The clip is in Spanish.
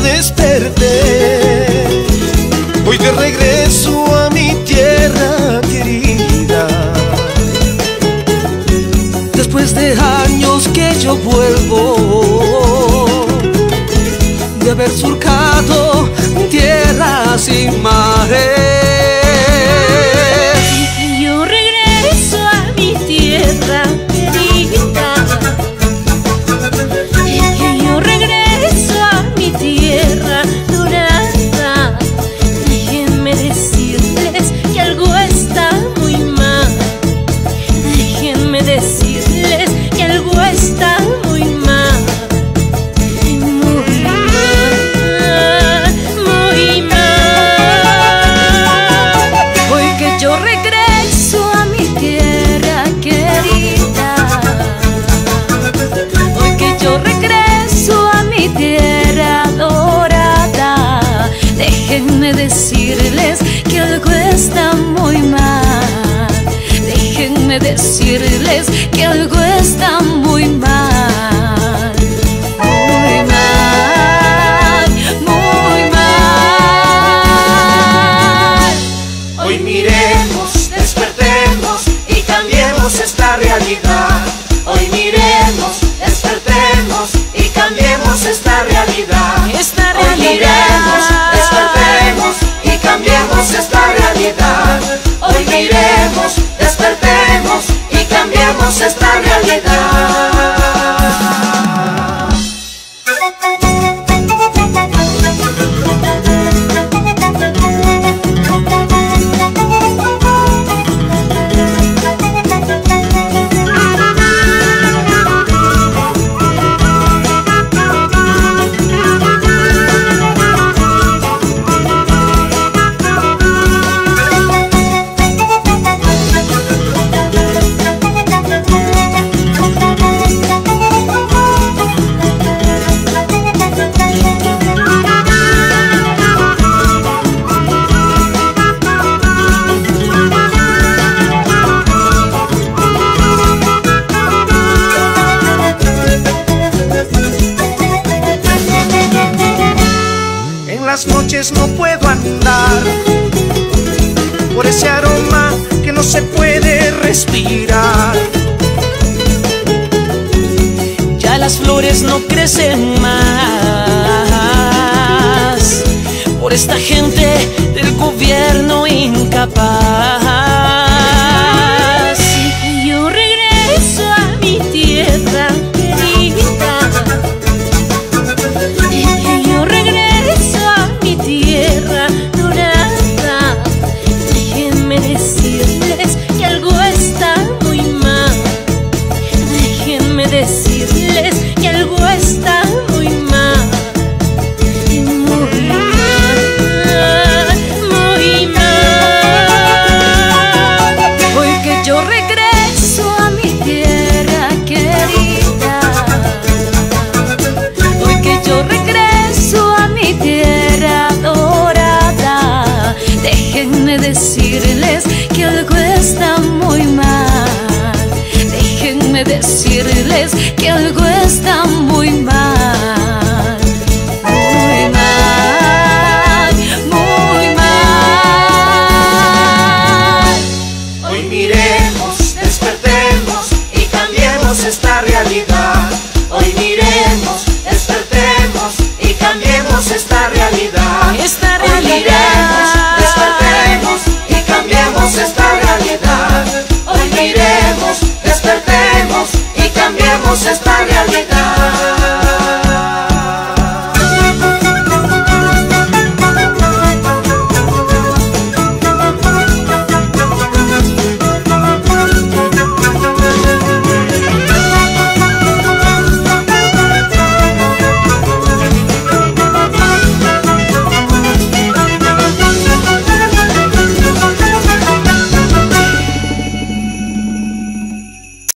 desperté. Voy de regreso a mi tierra querida. Después de años que yo vuelvo de haber surcado tierras y mares. Decirles que algo está muy mal. Muy mal, muy mal. Hoy miremos, despertemos y cambiemos esta realidad. Cambiemos esta realidad. No puedo andar por ese aroma que no se puede respirar. Ya las flores no crecen más por esta gente del gobierno incapaz.